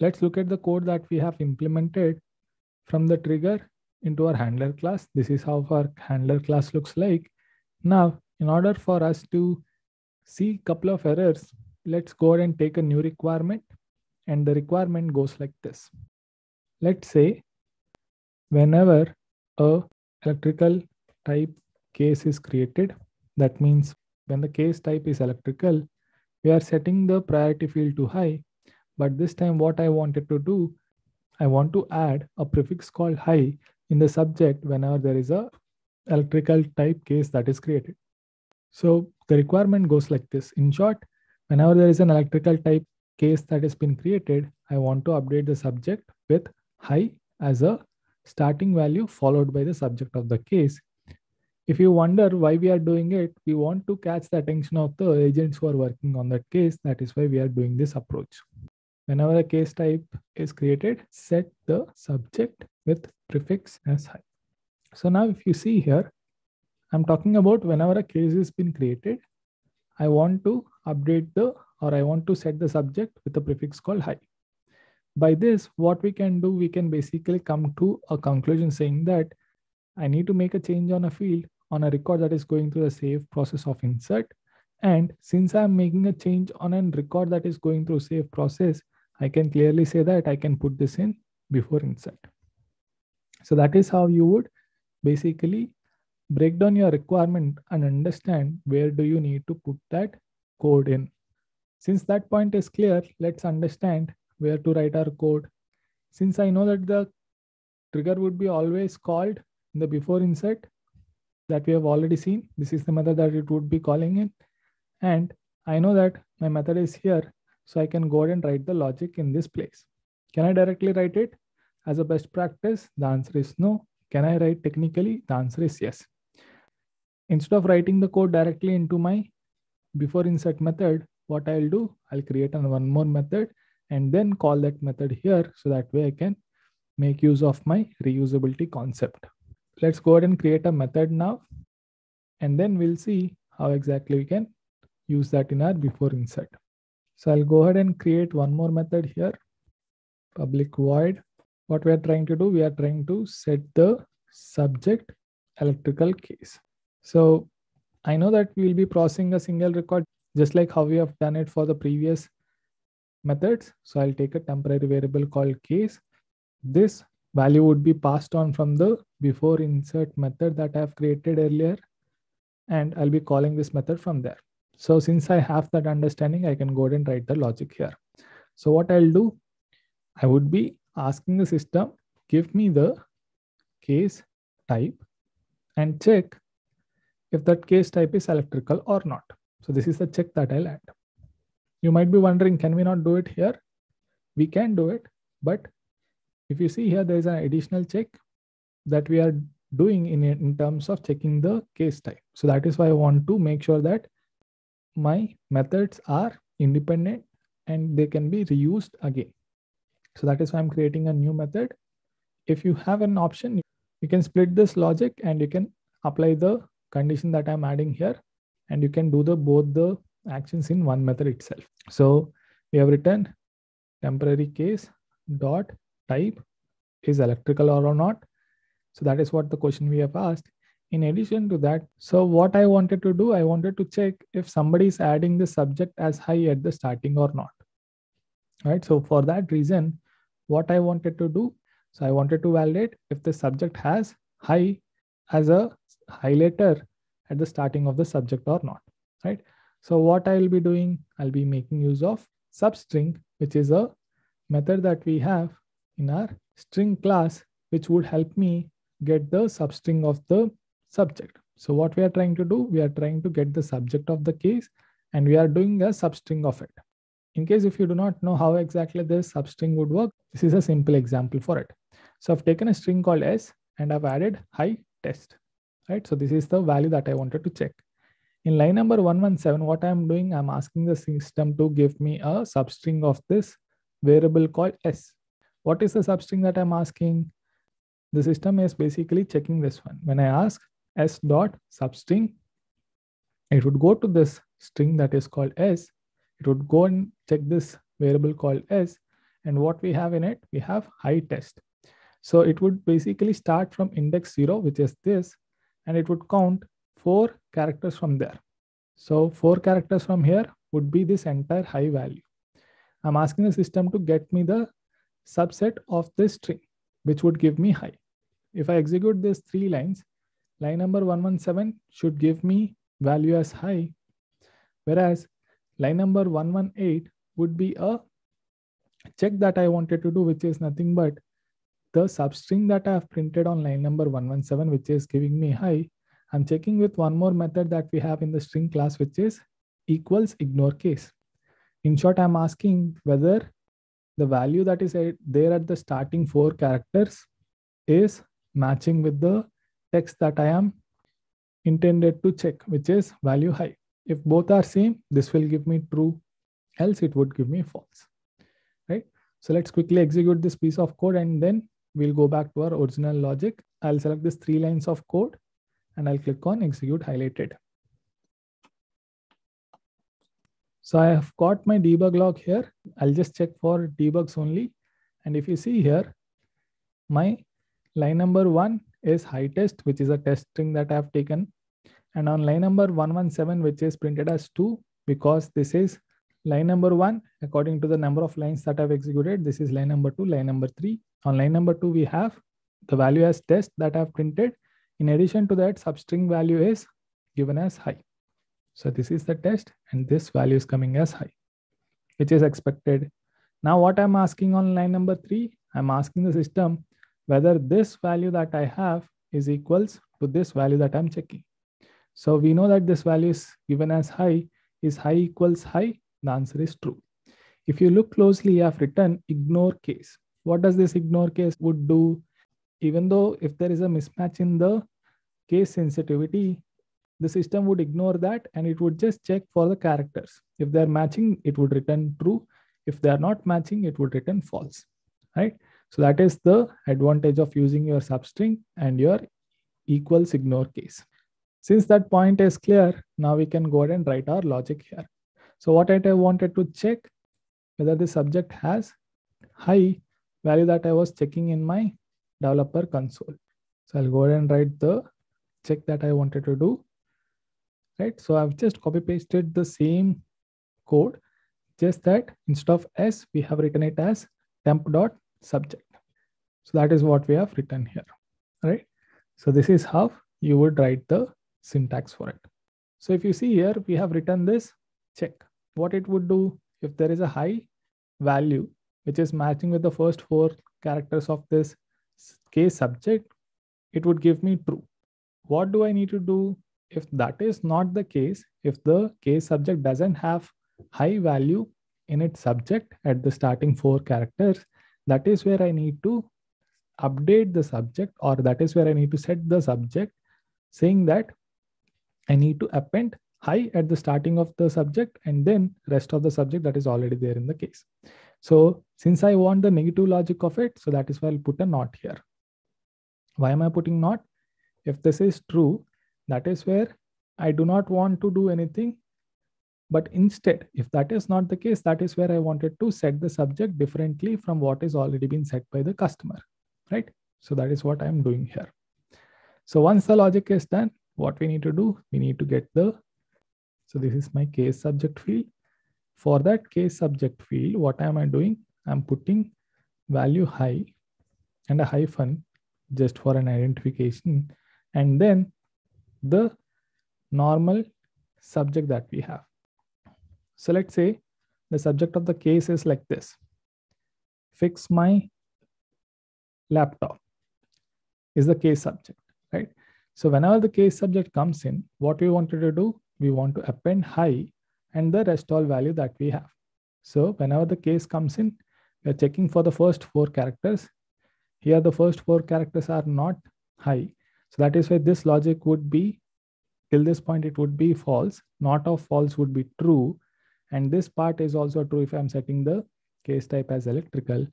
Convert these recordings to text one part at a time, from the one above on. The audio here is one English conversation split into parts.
let's look at the code that we have implemented from the trigger into our handler class. This is how our handler class looks like. Now, in order for us to see a couple of errors, let's go ahead and take a new requirement. And the requirement goes like this. Let's say whenever a electrical type case is created, that means when the case type is electrical, we are setting the priority field to high. But this time what I wanted to do, I want to add a prefix called high in the subject whenever there is a electrical type case that is created. So the requirement goes like this. In short, whenever there is an electrical type case that has been created, I want to update the subject with high as a starting value followed by the subject of the case. If you wonder why we are doing it, we want to catch the attention of the agents who are working on that case. That is why we are doing this approach. Whenever a case type is created, set the subject with prefix as high. So now if you see here, I'm talking about whenever a case has been created, I want to update the or I want to set the subject with a prefix called high. By this, what we can do, we can basically come to a conclusion saying that I need to make a change on a field on a record that is going through the save process of insert. And since I'm making a change on a record that is going through save process, I can clearly say that I can put this in before insert. So that is how you would basically break down your requirement and understand where do you need to put that code in. Since that point is clear, let's understand where to write our code. Since I know that the trigger would be always called in the before insert that we have already seen, this is the method that it would be calling in. And I know that my method is here, so I can go ahead and write the logic in this place. Can I directly write it as a best practice? The answer is no. Can I write technically? The answer is yes. Instead of writing the code directly into my before insert method, what I'll do, I'll create an one more method and then call that method here. So that way I can make use of my reusability concept. Let's go ahead and create a method now. And then we'll see how exactly we can use that in our before insert. So I'll go ahead and create one more method here, public void. What we are trying to do, we are trying to set the subject electrical case. So I know that we'll be processing a single record just like how we have done it for the previous methods. So I'll take a temporary variable called case. This value would be passed on from the before insert method that I have created earlier. And I'll be calling this method from there. So since I have that understanding, I can go ahead and write the logic here. So what I'll do, I would be asking the system, give me the case type and check if that case type is electrical or not. So this is the check that I'll add. You might be wondering, can we not do it here? We can do it, but if you see here, there is an additional check that we are doing in, in terms of checking the case type. So that is why I want to make sure that my methods are independent and they can be reused again. So that is why I'm creating a new method. If you have an option, you can split this logic and you can apply the condition that I'm adding here, and you can do the both the actions in one method itself. So we have written temporary case dot type is electrical or not. So that is what the question we have asked. In addition to that, so what I wanted to do, I wanted to check if somebody is adding the subject as high at the starting or not. Right. So for that reason, what I wanted to do, so I wanted to validate if the subject has high as a highlighter at the starting of the subject or not, right? So what I'll be doing, I'll be making use of substring, which is a method that we have in our string class, which would help me get the substring of the subject. So what we are trying to do, we are trying to get the subject of the case and we are doing a substring of it. In case if you do not know how exactly this substring would work, this is a simple example for it. So I've taken a string called s and I've added high test right? So this is the value that I wanted to check. In line number 117, what I'm doing, I'm asking the system to give me a substring of this variable called s. What is the substring that I'm asking? The system is basically checking this one. When I ask s dot substring, it would go to this string that is called s. It would go and check this variable called s. And what we have in it, we have high test. So it would basically start from index zero, which is this, and it would count four characters from there. So four characters from here would be this entire high value. I'm asking the system to get me the subset of this string, which would give me high. If I execute these three lines, line number 117 should give me value as high, whereas line number 118 would be a check that I wanted to do, which is nothing but the substring that I have printed on line number 117, which is giving me high, I'm checking with one more method that we have in the string class, which is equals ignore case. In short, I'm asking whether the value that is there at the starting four characters is matching with the text that I am intended to check, which is value high. If both are same, this will give me true, else it would give me false, right? So let's quickly execute this piece of code and then we'll go back to our original logic. I'll select this three lines of code and I'll click on execute highlighted. So I have got my debug log here. I'll just check for debugs only. And if you see here, my line number one is high test, which is a test string that I've taken. And on line number 117, which is printed as two, because this is line number one, according to the number of lines that I've executed, this is line number two, line number three. On line number two, we have the value as test that I've printed. In addition to that, substring value is given as high. So this is the test and this value is coming as high, which is expected. Now what I'm asking on line number three, I'm asking the system whether this value that I have is equals to this value that I'm checking. So we know that this value is given as high. Is high equals high? The answer is true. If you look closely, I have written ignore case. What does this ignore case would do? Even though if there is a mismatch in the case sensitivity, the system would ignore that and it would just check for the characters. If they're matching, it would return true. If they are not matching, it would return false, right? So that is the advantage of using your substring and your equals ignore case. Since that point is clear, now we can go ahead and write our logic here. So what I wanted to check whether the subject has high value that I was checking in my developer console. So I'll go ahead and write the check that I wanted to do right? So I've just copy pasted the same code, just that instead of S, we have written it as temp dot subject. So that is what we have written here, right? So this is how you would write the syntax for it. So if you see here, we have written this check. What it would do if there is a high value, which is matching with the first four characters of this case subject, it would give me true. What do I need to do if that is not the case, if the case subject doesn't have high value in its subject at the starting four characters, that is where I need to update the subject or that is where I need to set the subject saying that I need to append high at the starting of the subject and then rest of the subject that is already there in the case. So since I want the negative logic of it, so that is why I'll put a not here. Why am I putting not? If this is true, that is where I do not want to do anything. But instead, if that is not the case, that is where I wanted to set the subject differently from what is already been set by the customer, right? So that is what I'm doing here. So once the logic is done, what we need to do, we need to get the, so this is my case subject field. For that case subject field, what am I doing? I'm putting value high and a hyphen just for an identification. And then the normal subject that we have. So let's say the subject of the case is like this. Fix my laptop is the case subject, right? So whenever the case subject comes in, what we wanted to do, we want to append high and the rest all value that we have. So whenever the case comes in, we're checking for the first four characters. Here, the first four characters are not high. So that is why this logic would be, till this point, it would be false. Not of false would be true. And this part is also true if I'm setting the case type as electrical.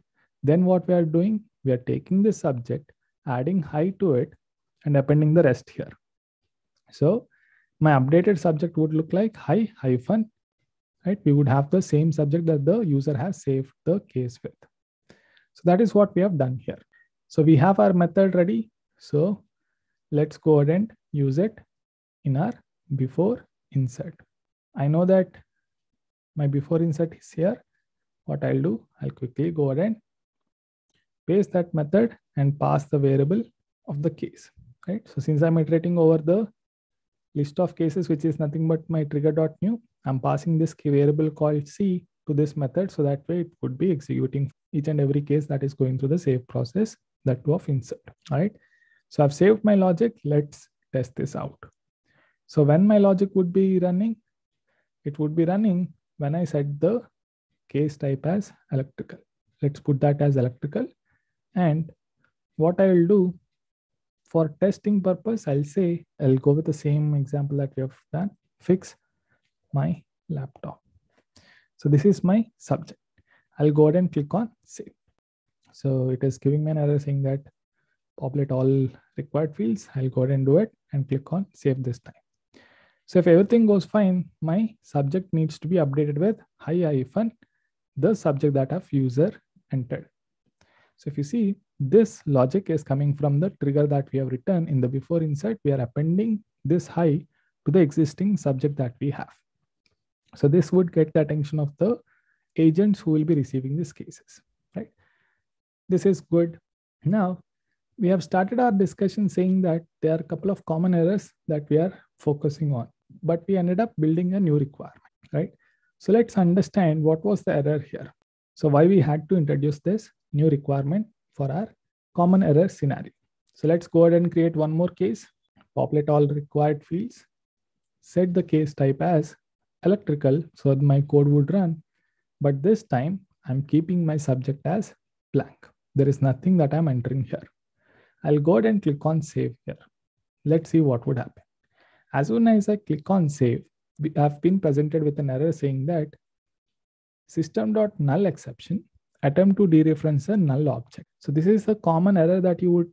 Then what we are doing, we are taking the subject, adding high to it, and appending the rest here. So my updated subject would look like high hyphen, right? We would have the same subject that the user has saved the case with. So that is what we have done here. So we have our method ready. So let's go ahead and use it in our before insert. I know that my before insert is here. What I'll do, I'll quickly go ahead and paste that method and pass the variable of the case, right? So since I'm iterating over the list of cases, which is nothing but my trigger.new, I'm passing this variable called C to this method. So that way it would be executing each and every case that is going through the save process, that too of insert, all right? So I've saved my logic. Let's test this out. So when my logic would be running, it would be running when I set the case type as electrical. Let's put that as electrical. And what I will do for testing purpose, I'll say, I'll go with the same example that we have done, fix my laptop. So this is my subject. I'll go ahead and click on save. So it is giving me an error saying that populate all required fields. I'll go ahead and do it and click on save this time. So if everything goes fine, my subject needs to be updated with high hyphen the subject that of user entered. So if you see this logic is coming from the trigger that we have written in the before insert, we are appending this high to the existing subject that we have. So this would get the attention of the agents who will be receiving these cases, right? This is good. Now we have started our discussion saying that there are a couple of common errors that we are focusing on, but we ended up building a new requirement, right? So let's understand what was the error here. So why we had to introduce this new requirement for our common error scenario. So let's go ahead and create one more case, populate all required fields, set the case type as electrical so that my code would run. But this time I'm keeping my subject as blank. There is nothing that I'm entering here. I'll go ahead and click on save here. Let's see what would happen. As soon as I click on save, we have been presented with an error saying that system.null exception attempt to dereference a null object. So this is a common error that you would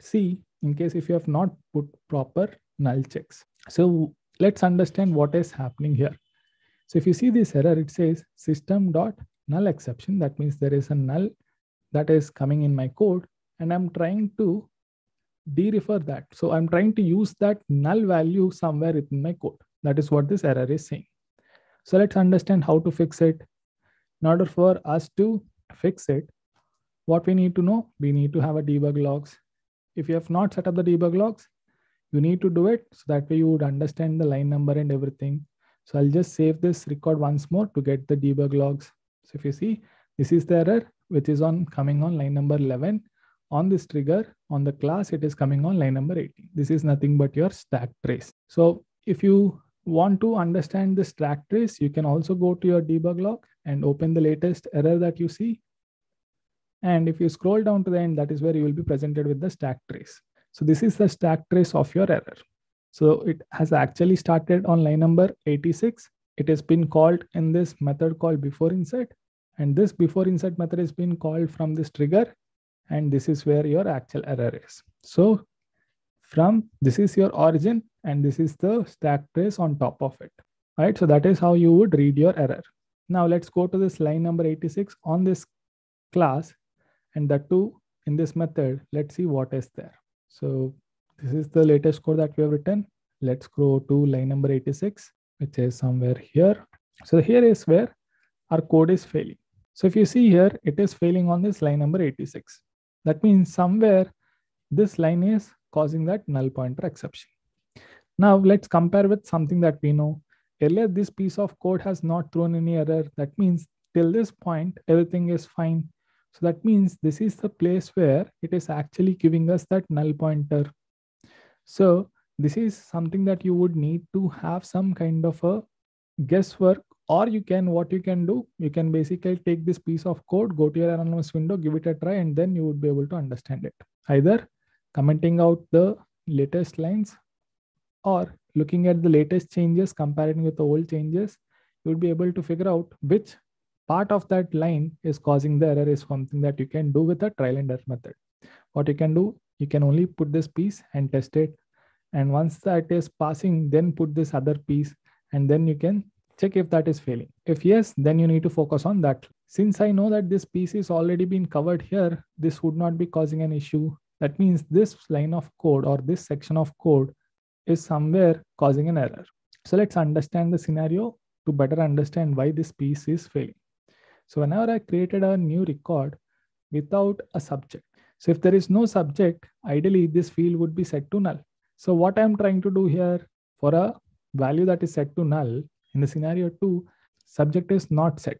see in case if you have not put proper null checks. So let's understand what is happening here. So if you see this error, it says system dot null exception. That means there is a null that is coming in my code and I'm trying to derefer that. So I'm trying to use that null value somewhere within my code. That is what this error is saying. So let's understand how to fix it. In order for us to fix it, what we need to know, we need to have a debug logs. If you have not set up the debug logs, you need to do it so that way you would understand the line number and everything. So I'll just save this record once more to get the debug logs. So if you see, this is the error which is on coming on line number 11 on this trigger on the class, it is coming on line number 18. This is nothing but your stack trace. So if you want to understand this stack trace, you can also go to your debug log and open the latest error that you see. And if you scroll down to the end, that is where you will be presented with the stack trace. So this is the stack trace of your error. So it has actually started on line number 86. It has been called in this method called before insert. And this before insert method has been called from this trigger and this is where your actual error is. So from this is your origin and this is the stack trace on top of it. Right. So that is how you would read your error. Now let's go to this line number 86 on this class and the two in this method. Let's see what is there. So this is the latest code that we have written. Let's go to line number 86, which is somewhere here. So here is where our code is failing. So if you see here, it is failing on this line number 86. That means somewhere this line is causing that null pointer exception. Now let's compare with something that we know. Earlier, this piece of code has not thrown any error. That means till this point, everything is fine. So that means this is the place where it is actually giving us that null pointer. So this is something that you would need to have some kind of a guesswork or you can what you can do you can basically take this piece of code go to your anonymous window give it a try and then you would be able to understand it. Either commenting out the latest lines or looking at the latest changes comparing with the old changes you would be able to figure out which part of that line is causing the error is something that you can do with a trial and error method. What you can do you can only put this piece and test it. And once that is passing then put this other piece and then you can check if that is failing. If yes, then you need to focus on that. since I know that this piece is already been covered here, this would not be causing an issue. That means this line of code or this section of code is somewhere causing an error. So let's understand the scenario to better understand why this piece is failing. So whenever I created a new record without a subject, so if there is no subject, ideally this field would be set to null. So what I'm trying to do here for a value that is set to null in the scenario two, subject is not set.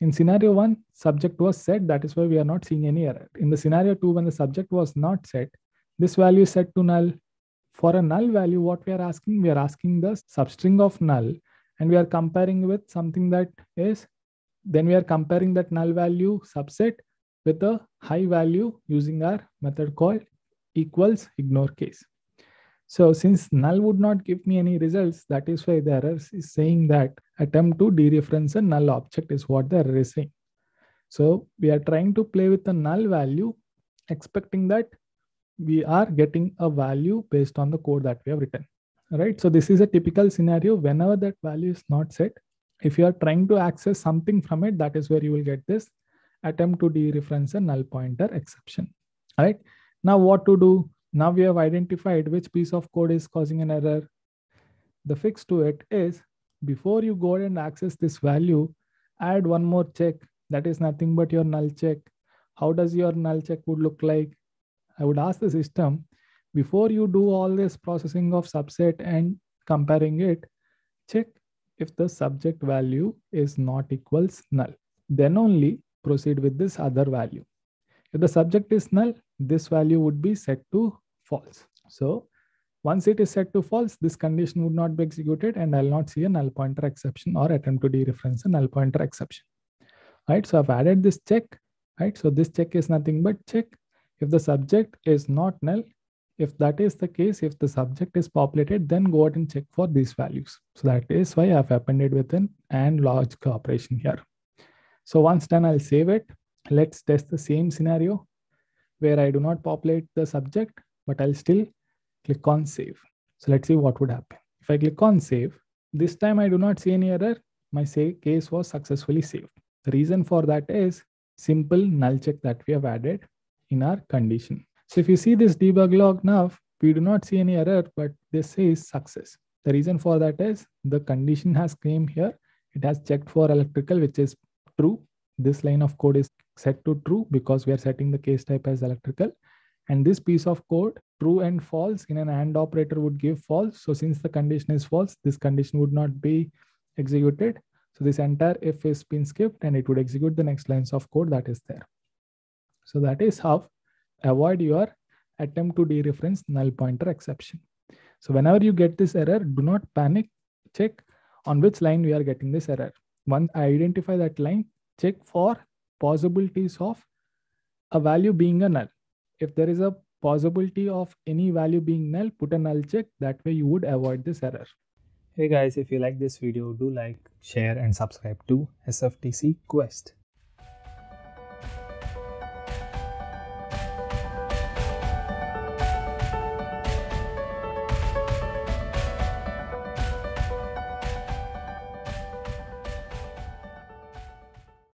In scenario one, subject was set. That is why we are not seeing any error. In the scenario two, when the subject was not set, this value is set to null. For a null value, what we are asking, we are asking the substring of null and we are comparing with something that is, then we are comparing that null value subset with a high value using our method called equals ignore case. So since null would not give me any results, that is why the error is saying that attempt to dereference a null object is what the error is saying. So we are trying to play with the null value, expecting that we are getting a value based on the code that we have written. Right. So this is a typical scenario. Whenever that value is not set, if you are trying to access something from it, that is where you will get this attempt to dereference a null pointer exception. All right. Now what to do? Now we have identified which piece of code is causing an error. The fix to it is before you go and access this value, add one more check that is nothing but your null check. How does your null check would look like? I would ask the system before you do all this processing of subset and comparing it, check if the subject value is not equals null. Then only proceed with this other value. If the subject is null, this value would be set to false. So once it is set to false, this condition would not be executed and I'll not see a null pointer exception or attempt to dereference a null pointer exception. Right, so I've added this check, right? So this check is nothing but check if the subject is not null. If that is the case, if the subject is populated, then go ahead and check for these values. So that is why I've appended with an and logical operation here. So once done, I'll save it. Let's test the same scenario where I do not populate the subject but I'll still click on save. So let's see what would happen. If I click on save, this time I do not see any error. My case was successfully saved. The reason for that is simple null check that we have added in our condition. So if you see this debug log now, we do not see any error, but this says success. The reason for that is the condition has came here. It has checked for electrical, which is true. This line of code is set to true because we are setting the case type as electrical. And this piece of code, true and false in an AND operator would give false. So since the condition is false, this condition would not be executed. So this entire if is been skipped and it would execute the next lines of code that is there. So that is how avoid your attempt to dereference null pointer exception. So whenever you get this error, do not panic, check on which line we are getting this error. Once I identify that line, check for possibilities of a value being a null if there is a possibility of any value being null, put a null check. That way you would avoid this error. Hey guys, if you like this video, do like, share and subscribe to SFDC Quest.